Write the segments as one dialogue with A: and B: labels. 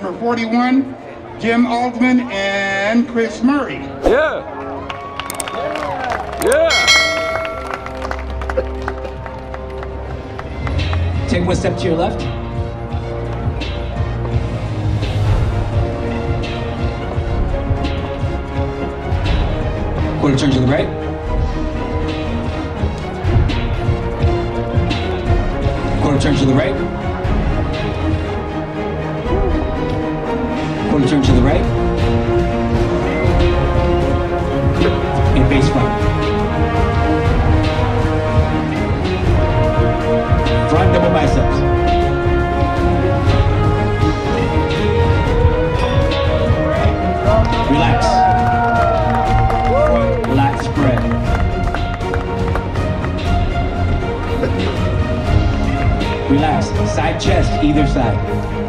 A: 41, Jim Altman and Chris Murray.
B: Yeah. Yeah.
C: Take one step to your left. Quarter turn to the right. Quarter turn to the right. Quarter turn to the right. And face front. Front double biceps. Relax. Relax, spread. Relax. Side chest, either side.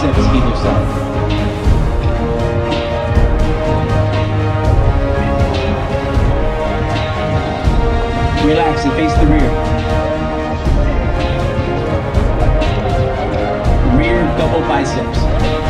C: Side either side. Relax and face the rear. Rear double biceps.